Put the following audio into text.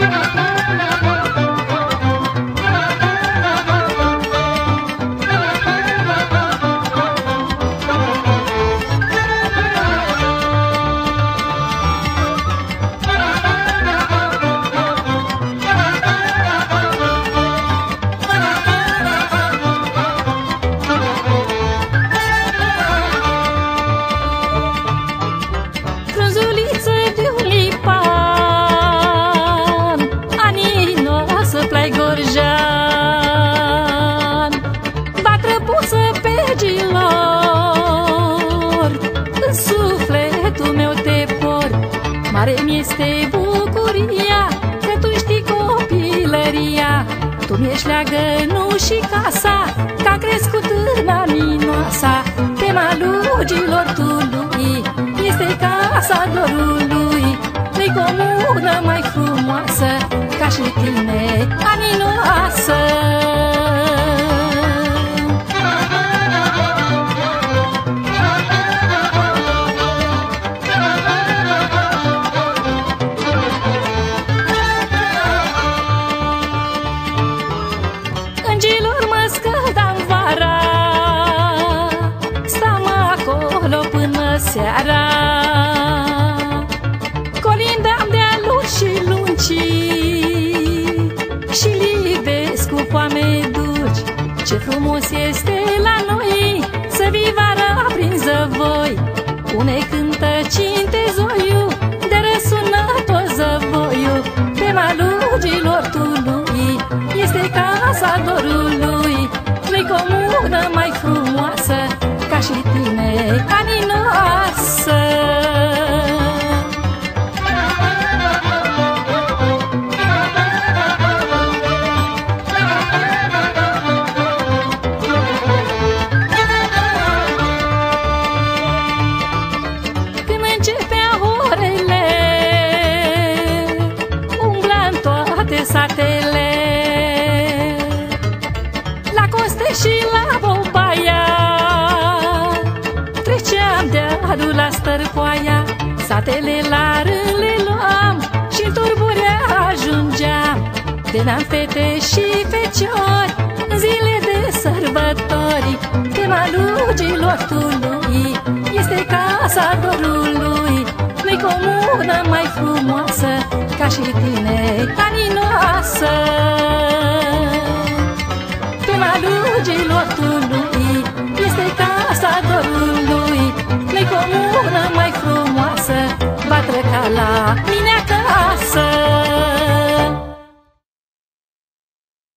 Thank you. Mare mi-este bucuria Că tu știi copilăria. Tu mi-ești leagănul și casa Ca crescut în aninoasa Pe malugilor tului Este casa dorului. Nu-i comună mai frumoasă Ca și tine, aninoasă seara. Colindam de-a lor și luncii Și livesc cu foame dulci. Ce frumos este la noi Să vii vara prin zăvoi Une cântă cinte zoiu De răsună tot zăvoiu. Pe malugilor tului Este casa dorului Treceam de la Stărcoaia Satele la rând le luam și în turburea ajungeam. De n fete și feciori În zile de sărbători Pe malugilor tului Este casa dorului. Nu-i comună mai frumoasă Ca și tine, aninoasă Nu-i comună